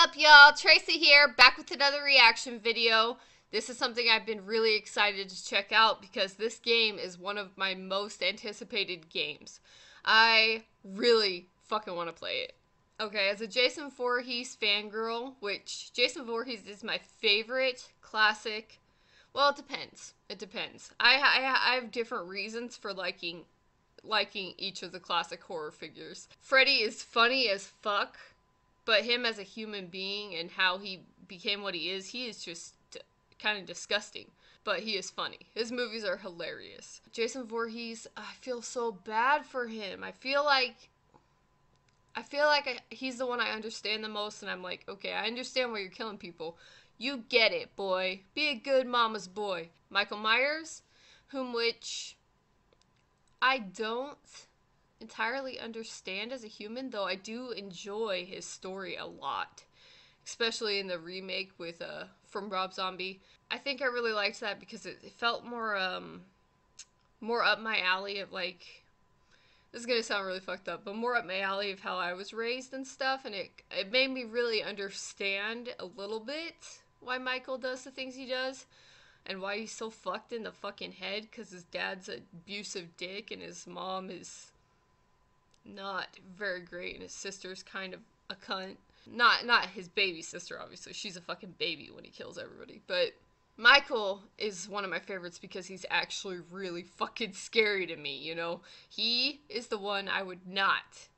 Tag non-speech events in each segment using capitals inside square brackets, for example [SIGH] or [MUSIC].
up, y'all? Tracy here, back with another reaction video. This is something I've been really excited to check out because this game is one of my most anticipated games. I really fucking want to play it. Okay, as a Jason Voorhees fangirl, which Jason Voorhees is my favorite classic. Well, it depends. It depends. I, I, I have different reasons for liking liking each of the classic horror figures. Freddy is funny as fuck but him as a human being and how he became what he is, he is just kind of disgusting. But he is funny. His movies are hilarious. Jason Voorhees, I feel so bad for him. I feel like I feel like I, he's the one I understand the most, and I'm like, okay, I understand why you're killing people. You get it, boy. Be a good mama's boy. Michael Myers, whom which I don't entirely understand as a human, though I do enjoy his story a lot, especially in the remake with uh from Rob Zombie. I think I really liked that because it, it felt more um more up my alley of like this is gonna sound really fucked up, but more up my alley of how I was raised and stuff, and it it made me really understand a little bit why Michael does the things he does, and why he's so fucked in the fucking head because his dad's an abusive dick and his mom is not very great, and his sister's kind of a cunt. Not not his baby sister, obviously. She's a fucking baby when he kills everybody. But Michael is one of my favorites because he's actually really fucking scary to me, you know? He is the one I would not,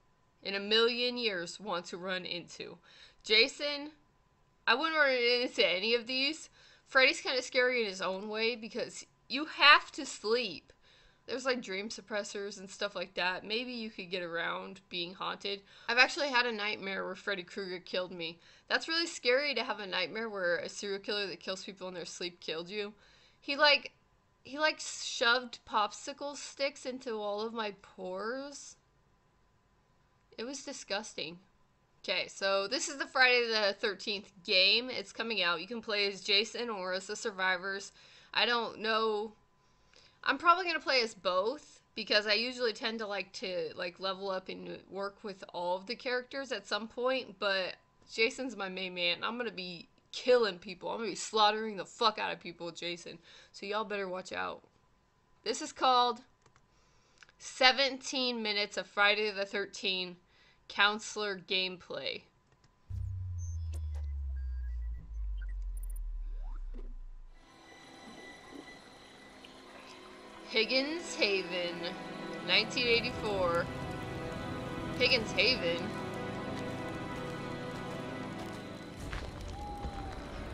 in a million years, want to run into. Jason, I wouldn't run into any of these. Freddy's kind of scary in his own way because you have to sleep there's like dream suppressors and stuff like that. Maybe you could get around being haunted. I've actually had a nightmare where Freddy Krueger killed me. That's really scary to have a nightmare where a serial killer that kills people in their sleep killed you. He like he like shoved popsicle sticks into all of my pores. It was disgusting. Okay, so this is the Friday the 13th game. It's coming out. You can play as Jason or as the survivors. I don't know I'm probably gonna play as both because I usually tend to like to like level up and work with all of the characters at some point. But Jason's my main man. And I'm gonna be killing people. I'm gonna be slaughtering the fuck out of people Jason. So y'all better watch out. This is called 17 minutes of Friday the 13th counselor gameplay. Higgins Haven, 1984. Higgins Haven.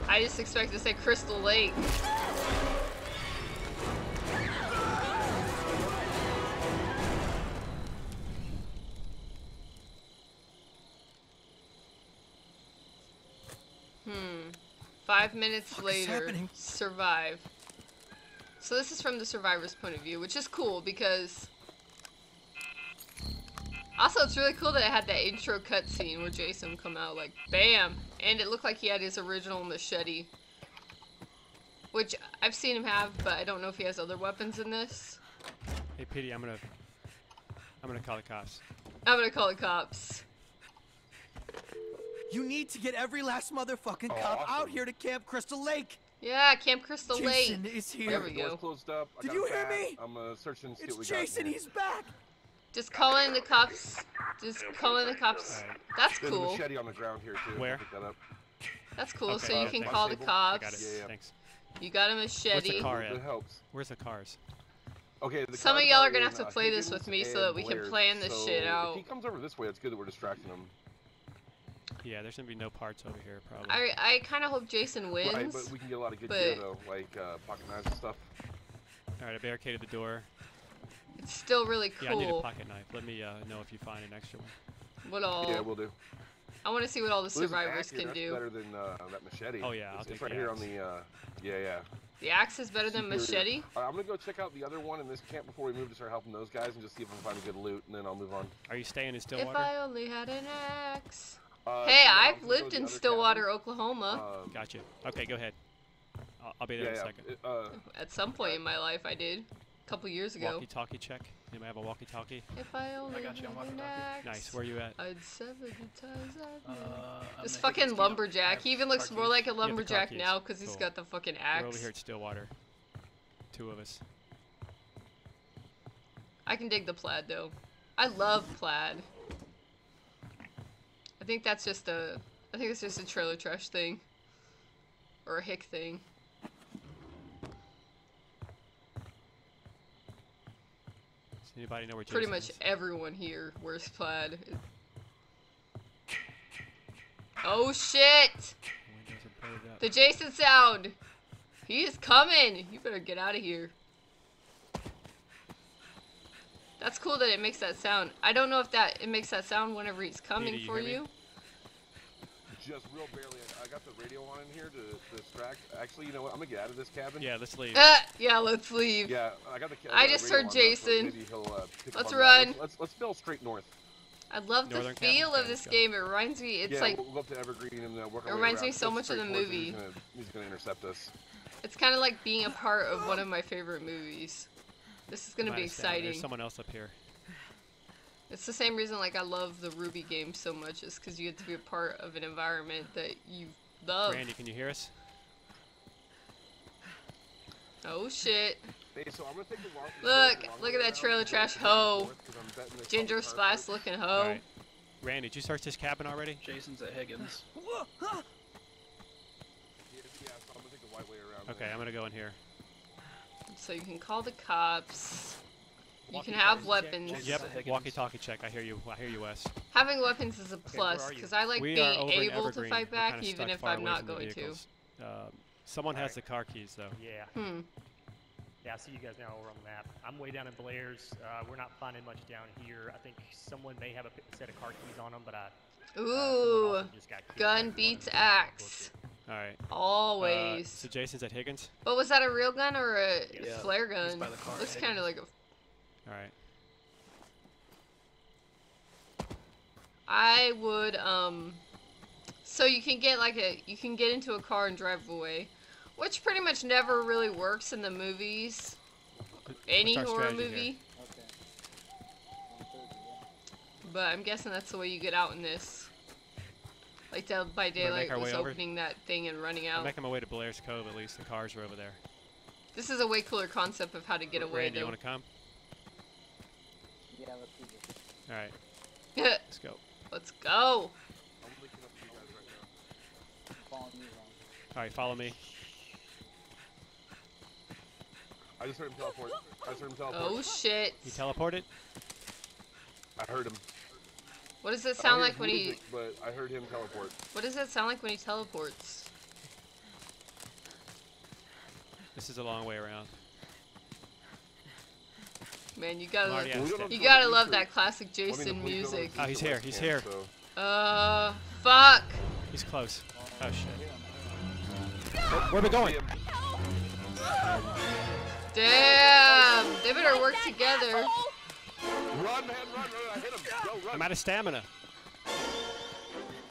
I just expect to say Crystal Lake. Hmm. Five minutes later, survive. So this is from the survivor's point of view, which is cool because... Also, it's really cool that it had that intro cutscene where Jason come out like, BAM! And it looked like he had his original machete. Which I've seen him have, but I don't know if he has other weapons in this. Hey, Petey, I'm gonna... I'm gonna call the cops. I'm gonna call the cops. You need to get every last motherfucking oh, cop awesome. out here to Camp Crystal Lake! Yeah, Camp Crystal Jason Lake. is here. There we go. closed up. Did you hear me? I'm uh, searching. See it's what we Jason. Got he's back. Just calling the cops. Just calling the cops. That's There's cool. A machete on the ground here too. Where? That That's cool. Okay. So you can call the cops. I got it. Yeah, yeah. Thanks. You got a machete. What's the car at? helps. Where's the cars? Okay. Some of y'all are gonna have to uh, play this with me so that we can plan this so shit out. If he comes over this way, it's good that we're distracting him. Yeah, there's gonna be no parts over here, probably. I I kind of hope Jason wins. Right, but we can get a lot of good but... gear though, like uh, pocket knives and stuff. All right, I barricaded the door. It's still really cool. Yeah, I need a pocket knife. Let me uh, know if you find an extra one. What all? Yeah, we'll do. I want to see what all the well, survivors can do. better than uh, that machete. Oh yeah, I'll it's, take it's right the here axe. on the. Uh, yeah, yeah. The axe is better than machete. Right, I'm gonna go check out the other one in this camp before we move to start helping those guys and just see if I can find a good loot, and then I'll move on. Are you staying in Stillwater? If Stillwater? I only had an axe. Uh, hey, no, I've lived in Stillwater, Oklahoma. Um, Gotcha. Okay, go ahead. I'll, I'll be there yeah, in a yeah. second. Uh, At some point in my life, I did. A couple years ago. Walkie-talkie check. Anybody have a walkie-talkie? If I only got you on had an walkie-talkie. axe, Nice. Where you at? I'd sever the ties I've Uh, made. I'm This fucking lumberjack. He even looks car more like a lumberjack now because he's got the fucking axe. We're over here at Stillwater. Two of us. I can dig the plaid though. I love plaid. I think that's just a. I think it's just a trailer trash thing. Or a hick thing. Does anybody know where Jason Pretty much is? everyone here wears plaid. Oh shit! Windows are boarded up. The Jason sound! He is coming! You better get out of here. That's cool that it makes that sound. I don't know if that it makes that sound whenever he's coming you for you. me? You. Just real barely. I got the radio on in here to, to distract. Actually, you know what? I'm gonna get out of this cabin. Yeah, let's leave. Uh, yeah, let's leave. Yeah, I got the. I the just heard on now, so Jason. maybe he'll, uh, Let's run. Let's, let's let's build straight north. I love the Northern Cabin? feel Okay, of this let's game. It reminds me, it's yeah, like, we'll, we'll go up to Evergreen and uh, work our It reminds around. me so much of the straight north and movie. He's gonna, he's gonna intercept us. it's kind of like being a part of one of my favorite movies. This is gonna Might be have stand- There's exciting. someone else up here. It's the same reason like I love the Ruby game so much, is because you get to be a part of an environment that you love. Randy, can you hear us? Oh shit. Hey, so I'm gonna take the Look, look at that trailer trash the hoe. north, 'cause I'm betting they Ginger call the car spice looking hoe. Alright. Randy, did you search this cabin already? Jason's at Higgins. [LAUGHS] Yeah, yeah, so I'm gonna take the white way around. Okay. I'm gonna go in here. So you can call the cops. You can have weapons. Jason's Yep, walkie-talkie check. I hear you. I hear you, Wes. Having weapons is a plus are you? because I like we being able to fight back kinda even if I'm away not from the going to. vehicles. Um, someone has the car keys, though. Yeah, Hmm. yeah, I see you guys now over on the map. I'm way down in Blair's. Uh, we're not finding much down here. I think someone may have a set of car keys on them, but I. uh, Ooh. also just got killed. Gun beats one axe. All right. Uh, Always. so Jason's at Higgins. but was that a real gun or a Yeah, flare he's gun? by the car Looks kind of like a. All right. I would um. So you can get like a you can get into a car and drive away, which pretty much never really works in the movies. Any What's our horror strategy here? movie. But I'm guessing that's the way you get out in this. Like Dead by Daylight our was way over? opening that thing and running I'm out. making my way to Blair's Cove. At least the cars are over there. This is a way cooler concept of how to get away Randy, you want to come? Yeah, let's do this. All right. Let's go. [LAUGHS] Let's go. I'm linking up with you guys right now. Following you, Ron. All right. Follow me. I just heard him teleport. I just heard him teleport. Oh shit. He teleported. I heard him. What does it sound like his when he music, But I heard him teleport. What does that sound like when he teleports? This is a long way around. Man, you gotta Marty, love, I We don't know understand. you gotta love that classic Well, I mean, the Jason police don't know music. Oh, he's here, he's here. so- Uh, fuck. He's close. Oh shit. Where, where we going? Damn. They better work together. Run, man, run, run! I hit him. Yo, run! I'm out of stamina.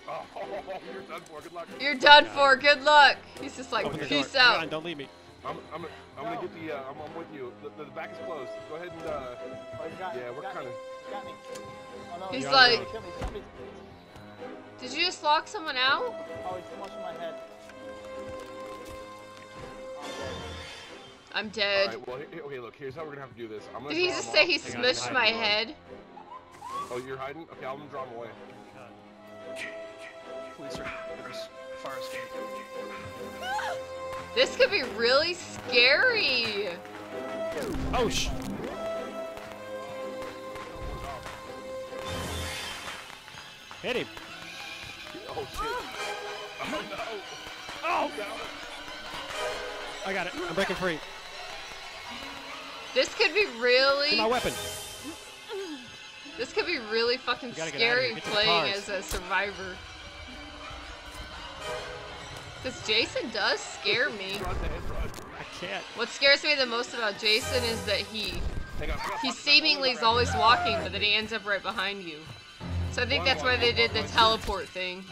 Oh, [LAUGHS] you're done for. Good luck. You're done for. Good luck. He's just like, Open peace out. on, don't leave me. I'm, I'm, I'm gonna get the. Uh, I'm, I'm with you. The, the back is closed. Go ahead and. Uh, Oh, got, yeah, we're kind of. You got me. Oh, no, He's like- me, kill me, please. Did you just lock someone out? Oh, he's too much in my head. I'm dead. right. Well, here, okay. Look, here's how we're gonna have to do this. I'm gonna. Did he just say off. he Hang smushed my me. head? Oh, you're hiding? Okay, I'm gonna draw him away. Police are as far escape. This could be really scary. Oh sh. Hit him. Oh shit! Oh no! Oh. no. I got it. I'm breaking free. This could be really. Get really, my weapon. this could be really fucking We gotta get outta scary here. Get to the playing as a survivor. Because Jason does scare me. Run, man, run! I can't. What scares me the most about Jason is that he he seemingly is always walking, but then he ends up right behind you. So I think that's why they did the teleport thing.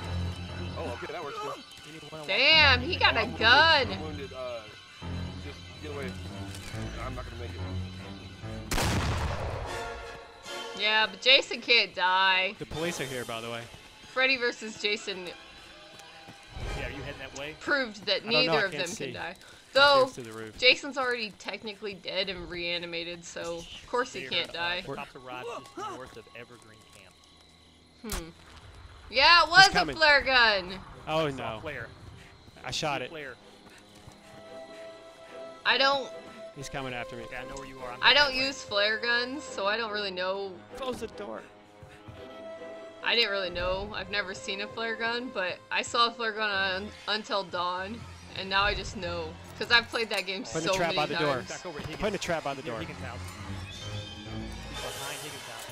Oh, okay, that works. Too. Damn, he got a gun. I'm wounded. Just get away. I'm not gonna make it. Yeah, but Jason can't die. The police are here, by the way. Freddy versus Jason proved that don't know, neither of them can't can die. Though the roof. Jason's already technically dead and reanimated, so of course he can't uh, die. The cops arrived just north of Evergreen Camp. Hmm. Yeah, it was a flare gun. Oh no! Flare. I shot it. Flare. I don't He's coming after me. Okay, I know where you are. I'm I don't use flare guns, so I don't really know. Close the door. I didn't really know. I've never seen a flare gun, but I saw a flare gun on Until Dawn, and now I just know because I've played that game Putting so a trap many by the door. times. Back over at Higgins. Putting a trap by the door. Higgins' house. Behind Higgins' house.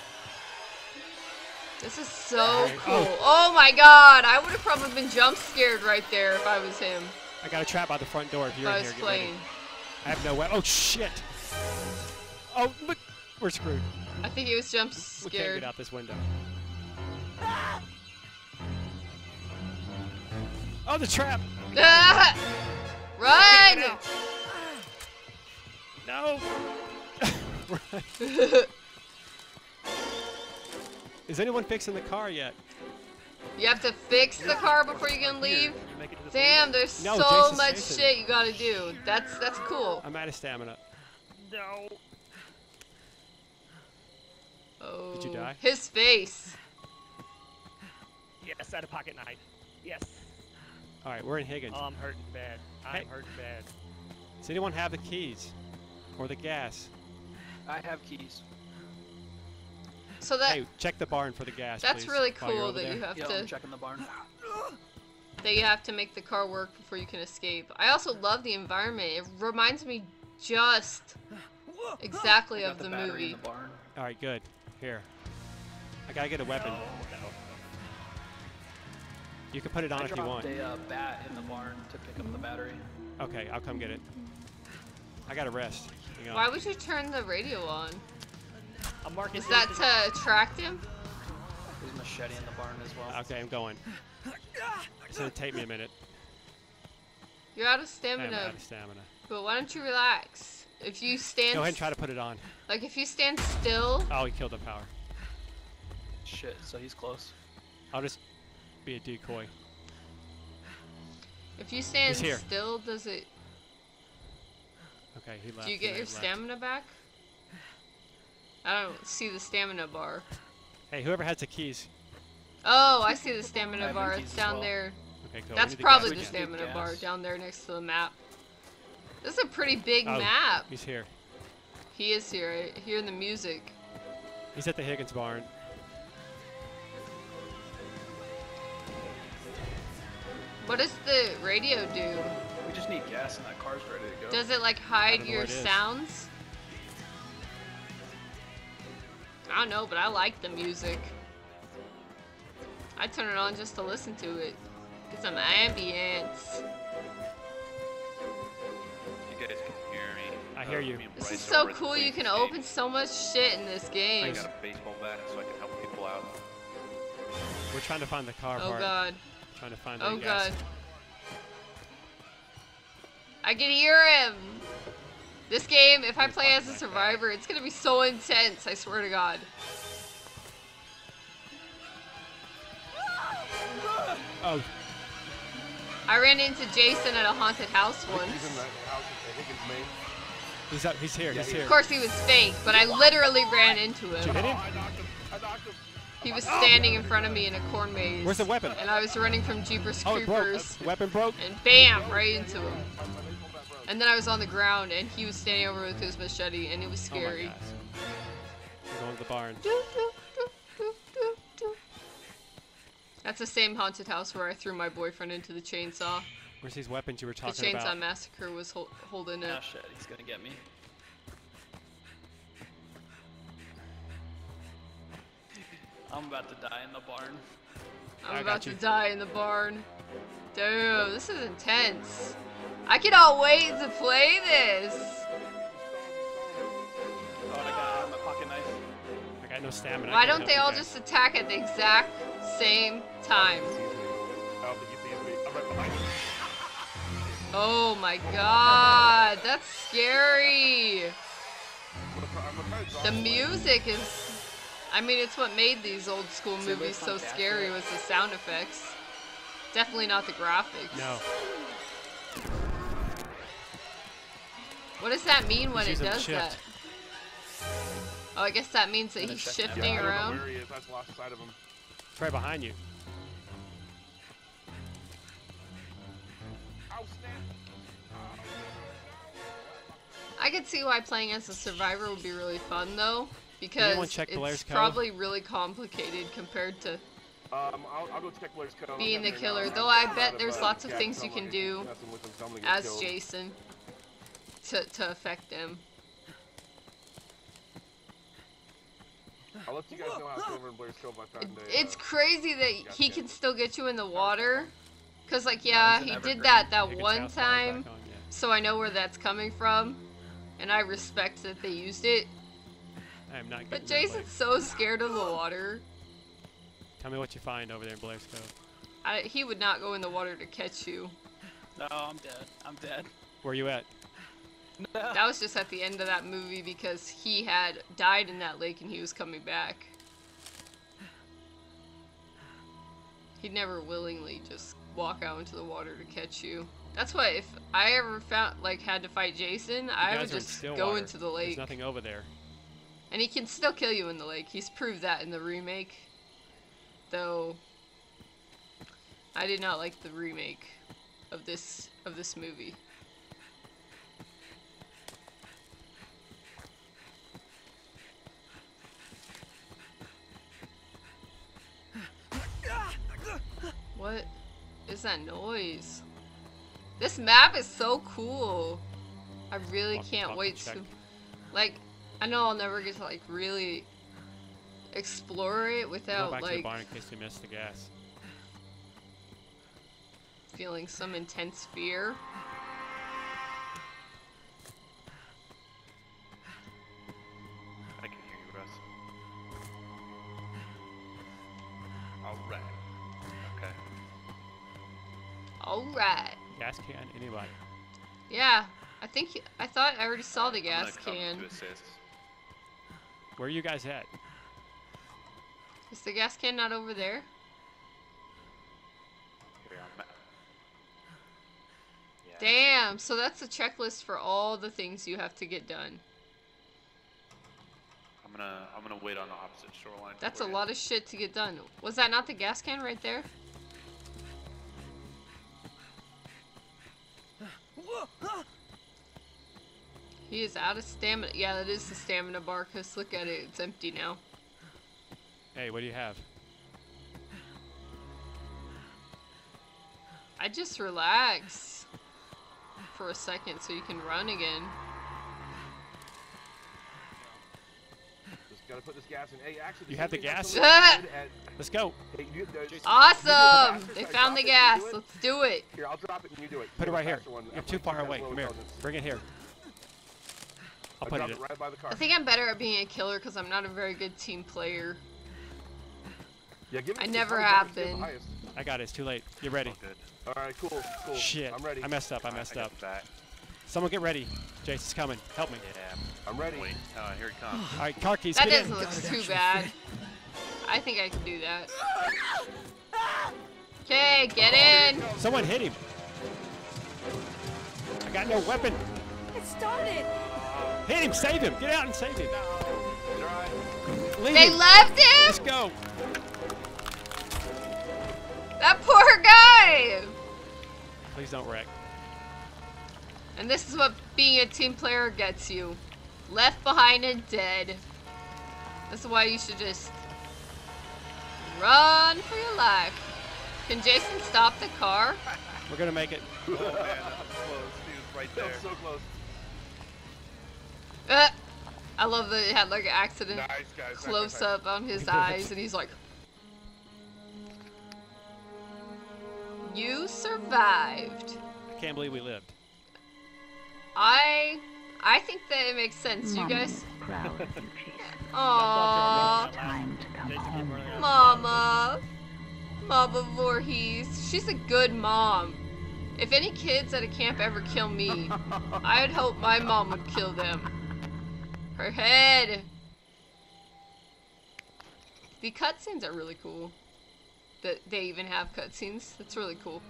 This is so cool. Oh. Oh. my god, I would have probably been jump scared right there if I was him. I got a trap by the front door. If If you're I in was here, get ready. playing. I have no weapon. Oh shit! Oh look, we're screwed. I think he was jump scared. We can't get out this window. Oh, the trap! Ah! [LAUGHS] Run! No! Run. [LAUGHS] Is anyone fixing the car yet? you have to fix the car before you can leave. you make it to the Damn, there's No, so Jason's much chasing. shit you gotta do. That's that's cool. I'm out of stamina. police. No. Oh, Did you die? His face. Yes, out of pocket knife. Yes. All right, we're in Higgins. Oh, I'm hurting bad. I'm Hey. hurting bad. Does anyone have the keys or the gas? I have keys. So that hey, check the barn for the gas. that's please, really cool over that you there. have Yeah, to I'm checking the barn. that you have to make the car work before you can escape. I also love the environment. It reminds me just exactly of the, the movie. in the barn. All right, good. Here, I gotta get a weapon. No, no. You can put it on I if you dropped want. a uh, bat in the barn to pick up the battery. Okay, I'll come get it. I gotta rest. Hang on. Why would you turn the radio on? I'm marking Is that to attract him? There's a machete in the barn as well. Okay, I'm going. It's gonna take me a minute. You're out of stamina. I am stamina, out of stamina. but why don't you relax? If you stand, Go ahead and try to put it on. like if you stand still, Oh, he killed the power. Shit, so he's close. I'll just be a decoy. if you stand here. still, does it? Okay, he left. Do you get your left. stamina back? I don't see the stamina bar. Hey, whoever has the keys. Oh, I see the stamina bar. It's down well. there. Okay, cool. That's probably gas the stamina gas. bar down there next to the map. This is a pretty big Oh. map. He's here. He is here. I hear the music. He's at the Higgins barn. What does the radio do? We just need gas and that car's ready to go. Does it like hide your what it is. sounds? I don't know, but I like the music. I turn it on just to listen to it. Get some ambience. You guys can hear me. I hear uh, you. me This is so over at the cool. You can open so much shit in this game. I game. got a baseball bat so I can help people out. We're trying to find the car Oh part. god. Trying to find the Oh gas. god. I can hear him. This game, if I play as a survivor, it's gonna be so intense. I swear to God. Oh, I ran into Jason at a haunted house once. He's in that house at Higgins, Maine. he's up. He's here. Yeah, he's here. Of course, he was fake, but I literally ran into Did you hit him? I knocked him. I knocked him. He was standing in front of me in a corn maze. Where's the weapon? And I was running from Jeepers Oh, it broke. Creepers. Uh, weapon broke. And bam, right into him. And then I was on the ground, and he was standing over with his machete, and it was Oh my scary. gosh. We're going to the barn. That's the same haunted house where I threw my boyfriend into the chainsaw. Where's these weapons you were talking about? The chainsaw about? massacre was hol- holding it. Oh shit, he's gonna get me. I'm about to die in the barn. I'm I about got to die in the barn. Dude, this is intense. I cannot wait to play this. Oh, I got pocket knife. I got no stamina. Why don't they all guys. just attack at the exact same time? He sees me. I don't think he sees me. I'm right behind him. Oh my god, that's scary. I'm gonna try- I'm gonna try to drop The music is. I mean, it's what made these old school Is it movies so on scary was the sound effects. Definitely not the graphics. No. What does that mean when it does shift. that? Oh, I guess that means that he's shifting Yeah, I don't know around. where he is. I just lost sight of him. It's right behind you. I could see why playing as a survivor would be really fun though, because anyone check Blair's it's code? probably really complicated compared to Um, I'll, I'll go check Blair's Cove. Being the heading there now. killer. Though I bet there's uh, lots of things you can do messing with them, so I'm gonna get as. Jason to to affect them. I'll let you guys know how it's over in Blair's Cove by time they, It's uh, crazy that he can. can still get you in the water. Cause like yeah, he's he did that that Pickens' one time, on, yeah. so I know where that's coming from, and I respect that they used it. I am not But. Jason's so scared of the water. Tell me what you find over there in Blair's Cove. I, he would not go in the water to catch you. No, I'm dead. I'm dead. Where are you at? That was just at the end of that movie because he had died in that lake and he was coming back. He'd never willingly just walk out into the water to catch you. That's why if I ever found like had to fight Jason, You I would just go into the lake. There's nothing over there. And he can still kill you in the lake. He's proved that in the remake. Though I did not like the remake of this of this movie. What is that noise? This map is so cool. I really can't wait to like I know I'll never get to like really explore it without Go without back to the barn in case we missed the gas. feeling some intense fear. I can hear you, Russ. Alright. Okay. Alright. Gas can? Anybody? Yeah. I think I thought I already saw the I'm gonna gas come can. To assist. Where are you guys at? Is the gas can not over there? Here, I'm at- Yeah, Damn, so that's a checklist for all the things you have to get done. I'm gonna I'm gonna wait on the opposite shoreline. That's a you. lot of shit to get done. Was that not the gas can right there? He is out of stamina. Yeah, that is the stamina bar, because look at it. It's empty now. Hey, what do you have? I just relax for a second so you can run again. Just gotta put this gas in. Hey, actually, You have the gas? at- [LAUGHS] Let's go. Hey, you- uh, Jason, Awesome! faster, They found the gas. Let's do it. Here, I'll drop it and you do it. Put it right here. one. You're I'm too far away. Come here. Bring it here. I'll put it. it right by the car. I think I'm better at being a killer because I'm not a very good team player. Yeah, give it I never somebody have been. I got it. It's too late. Get ready. All good. All right, cool, cool. Shit. I'm ready. I messed up. I messed got up. That. Someone get ready. Jason's coming. Help me. Yeah. I'm ready. Wait. Oh, here he comes. [SIGHS] All right, car keys. That doesn't look too bad. I think I can do that. Okay, get in. Someone hit him. I got no weapon. It started. Hit him. Save him. Get out and save him. Leave They him. left him? Let's go. That poor guy! Please don't wreck. And this is what being a team player gets you. Left behind and dead. That's why you should just run for your life. Can Jason stop the car? We're gonna make it. Oh man, that was close. He was right That there. was so close. Uh, I love that it had like an accident Nice, guys. close nice, nice. up on his [LAUGHS] eyes and he's like You survived. I can't believe we lived. I I think that it makes sense. You guys Proud of you, Aww Time to come home. Mama. Mama Voorhees. She's a good mom. If any kids at a camp ever kill me, [LAUGHS] I'd hope my mom would kill them. Her head. The cutscenes are really cool. That they even have cutscenes. That's really cool.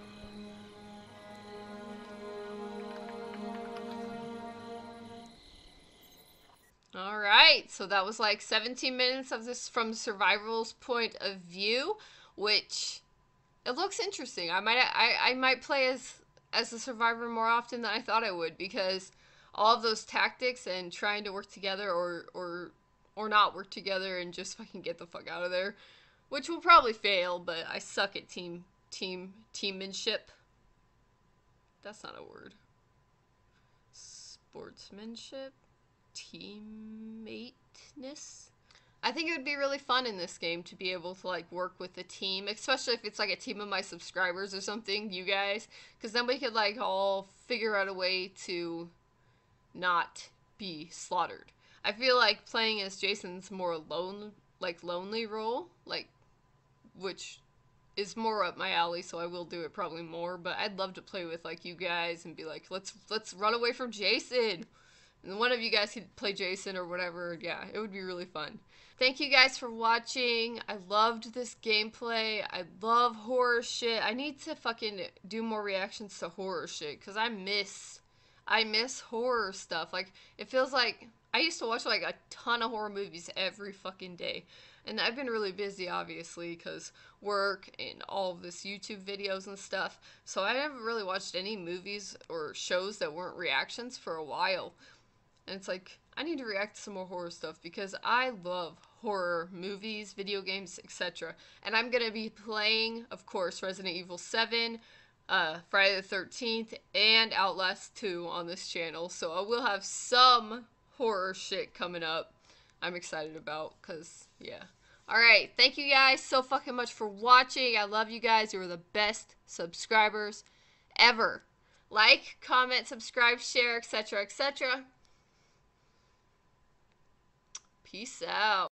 All right, so that was like 17 minutes of this from survival's point of view, which it looks interesting. I might I, I might play as as a survivor more often than I thought I would because all of those tactics and trying to work together or or or not work together and just [LAUGHS] fucking get the fuck out of there, which will probably fail, but I suck at team team teammanship. That's not a word. Sportsmanship teammateness. I think it would be really fun in this game to be able to like work with a team, especially if it's like a team of my subscribers or something, you guys, because then we could like all figure out a way to not be slaughtered. I feel like playing as Jason's more lone, like lonely role, like which is more up my alley, so I will do it probably more. But I'd love to play with like you guys and be like, let's let's run away from Jason. And one of you guys could play Jason or whatever. Yeah, it would be really fun. Thank you guys for watching. I loved this gameplay. I love horror shit. I need to fucking do more reactions to horror shit because I miss, I miss horror stuff. Like it feels like I used to watch like a ton of horror movies every fucking day. And I've been really busy, obviously, because work and all of this YouTube videos and stuff. So I haven't really watched any movies or shows that weren't reactions for a while. And it's like, I need to react to some more horror stuff because I love horror movies, video games, etc. And I'm going to be playing, of course, Resident Evil 7, uh, Friday the 13th, and Outlast 2 on this channel. So I will have some horror shit coming up I'm excited about because, yeah. Alright, thank you guys so fucking much for watching. I love you guys. You are the best subscribers ever. Like, comment, subscribe, share, etc., etc. Peace out.